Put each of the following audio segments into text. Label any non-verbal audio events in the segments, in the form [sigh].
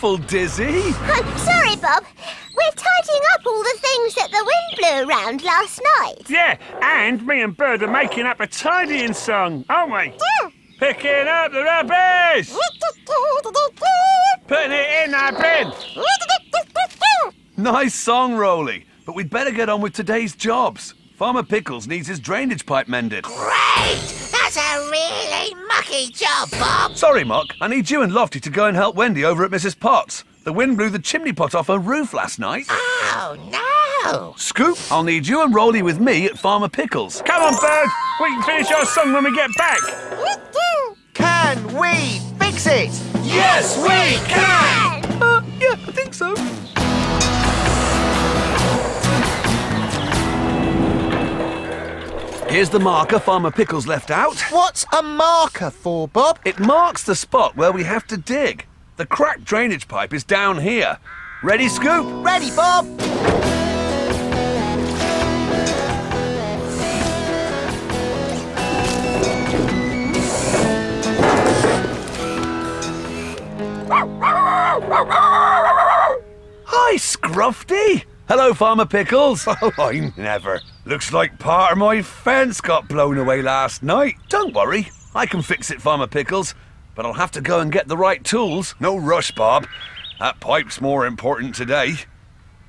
Careful, Dizzy. I'm sorry, Bob. We're tidying up all the things that the wind blew around last night. Yeah, and me and Bird are making up a tidying song, aren't we? Picking up the rubbish! Putting it in our bin! Nice song, Roley. But we'd better get on with today's jobs. Farmer Pickles needs his drainage pipe mended. Great! That's a really mucky job, Bob. Sorry, Muck. I need you and Lofty to go and help Wendy over at Mrs. Potts. The wind blew the chimney pot off her roof last night. Oh, no. Scoop, I'll need you and Roley with me at Farmer Pickles. Come on, Bird! We can finish our song when we get back! Can we fix it? Yes, we can! Uh, yeah, I think so. Here's the marker Farmer Pickles left out. What's a marker for, Bob? It marks the spot where we have to dig. The cracked drainage pipe is down here. Ready, Scoop? Ready, Bob? Hi, Scruffy. Hello, Farmer Pickles. [laughs] Oh, I never. Looks like part of my fence got blown away last night. Don't worry, I can fix it, Farmer Pickles. But I'll have to go and get the right tools. No rush, Bob. That pipe's more important today.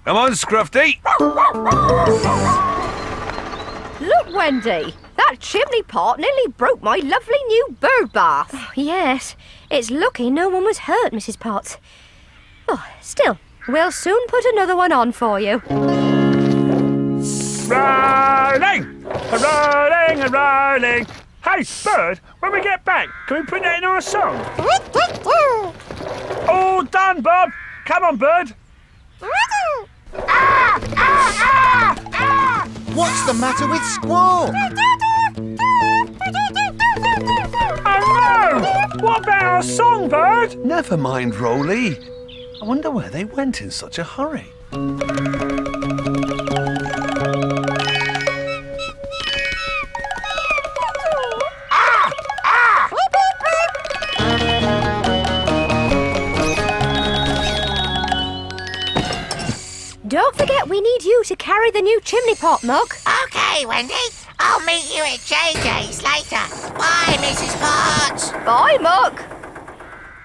Come on, Scruffy. Look, Wendy, that chimney pot nearly broke my lovely new bird bath. Oh, yes, it's lucky no one was hurt, Mrs. Potts. Oh, still, we'll soon put another one on for you. Rolling! Rolling, a rolling! Hey, Bird, when we get back, can we put that in our song? All done, Bob! Come on, Bird! What's the matter with Squawk? Oh no! What about our song, Bird? Never mind, Roley. I wonder where they went in such a hurry. Carry the new chimney pot, Muck. Okay, Wendy. I'll meet you at JJ's later. Bye, Mrs. Potts. Bye, Muck.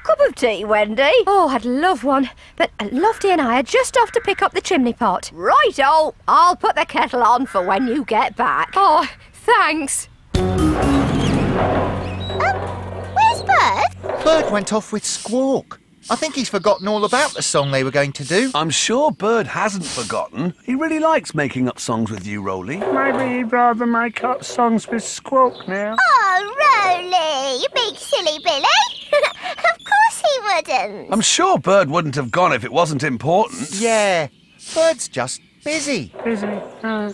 Cup of tea, Wendy. Oh, I'd love one, but Lofty and I are just off to pick up the chimney pot. Righto, I'll put the kettle on for when you get back. Oh, thanks. Where's Bird? Bird went off with Squawk. I think he's forgotten all about the song they were going to do. I'm sure Bird hasn't forgotten. He really likes making up songs with you, Roley. Maybe he'd rather make up songs with Squawk now. Oh, Roley, you big silly Billy. [laughs] of course he wouldn't. I'm sure Bird wouldn't have gone if it wasn't important. Yeah, Bird's just busy. Busy. Uh,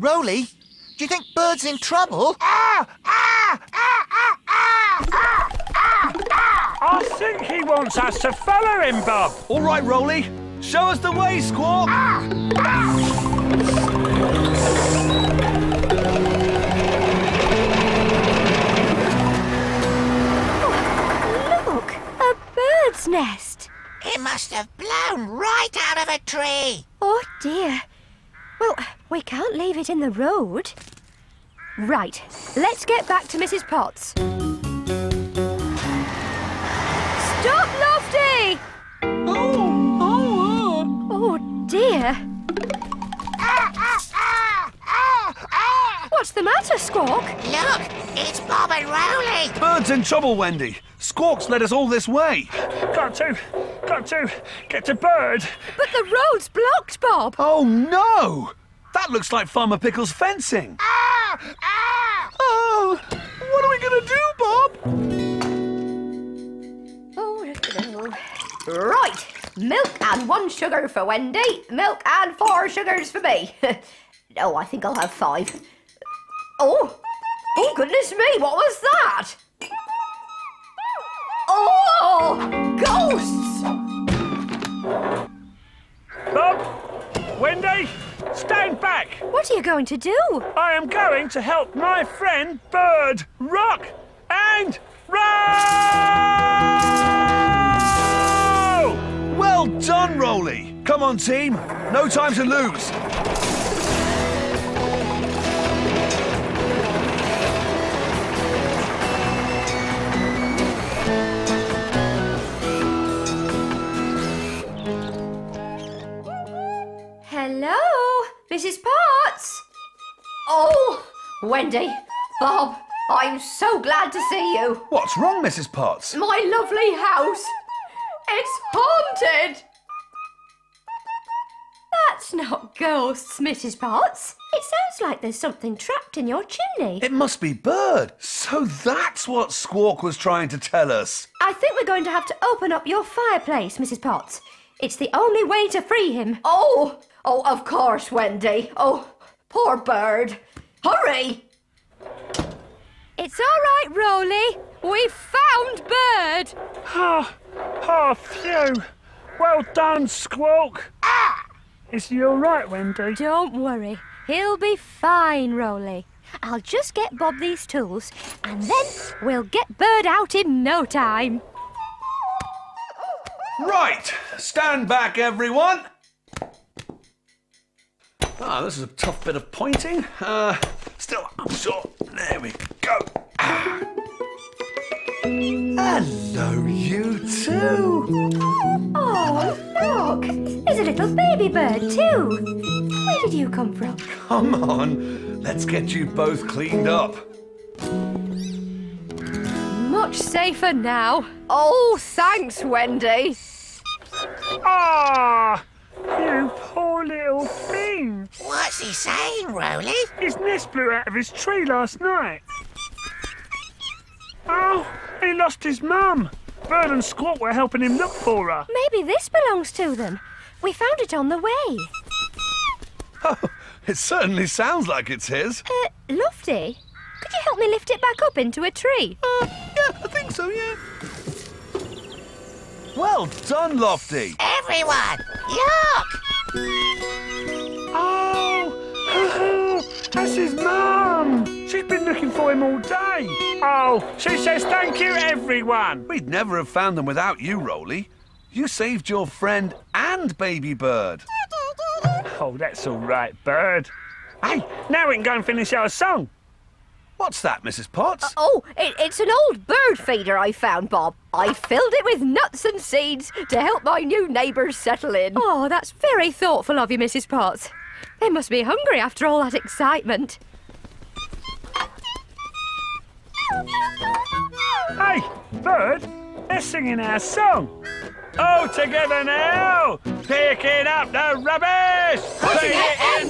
Roley, do you think Bird's in trouble? Ah! Ah! Ah! Ah! Ah! Ah! I think he wants us to follow him, Bob. All right, Roley. Show us the way, Squawk. Look, a bird's nest. It must have blown right out of a tree. Oh dear. Well, we can't leave it in the road. Right, let's get back to Mrs. Potts. Stop, Lofty! Oh, oh, uh. Oh dear. What's the matter, Squawk? Look, it's Bob and Roley. Bird's in trouble, Wendy. Squawk's led us all this way. Can't to, got to get to Bird. But the road's blocked, Bob. Oh no! That looks like Farmer Pickle's fencing. Ah! Ah! Oh, what are we gonna do, Bob? Oh, right. Milk and one sugar for Wendy. Milk and four sugars for me. [laughs] oh, I think I'll have five. Oh, oh goodness me, what was that? Ghosts! Bob, Wendy, stand back. What are you going to do? I am going to help my friend Bird rock and roll. Well done, Roley. Come on, team. No time to lose. Mrs. Potts. Oh, Wendy, Bob, I'm so glad to see you. What's wrong, Mrs. Potts? My lovely house. It's haunted. That's not ghosts, Mrs. Potts. It sounds like there's something trapped in your chimney. It must be Bird. So that's what Squawk was trying to tell us. I think we're going to have to open up your fireplace, Mrs. Potts. It's the only way to free him. Oh, oh, of course, Wendy. Oh, poor bird. Hurry! It's all right, Roley. We've found Bird. Oh, oh, phew. Well done, Squawk. Is he all right, Wendy? Don't worry. He'll be fine, Roley. I'll just get Bob these tools, and then we'll get Bird out in no time. Right, stand back, everyone. Ah, this is a tough bit of pointing. Uh, still, I'm sure. There we go. Ah. Hello, you two. Oh, look! There's a little baby bird, too. Where did you come from? Come on, let's get you both cleaned up. Much safer now. Oh, thanks, Wendy. Ah, you poor little thing. What's he saying, Roley? His nest blew out of his tree last night. Oh, he lost his mum. Bird and Squawk were helping him look for her. Maybe this belongs to them. We found it on the way. Oh, it certainly sounds like it's his. Uh, Lofty, could you help me lift it back up into a tree? Uh, yeah, I think so, yeah. Well done, Lofty. Everyone, look! That's his mum. She's been looking for him all day. Oh, she says thank you, everyone. We'd never have found them without you, Roley. You saved your friend and baby bird. Oh, that's all right, Bird. Hey, now we can go and finish our song. What's that, Mrs. Potts? Uh, oh, it, it's an old bird feeder I found, Bob. I filled it with nuts and seeds to help my new neighbours settle in. Oh, that's very thoughtful of you, Mrs. Potts. They must be hungry after all that excitement. Hey, Bird, they're singing our song. All together now, picking up the rubbish, putting it in the bin.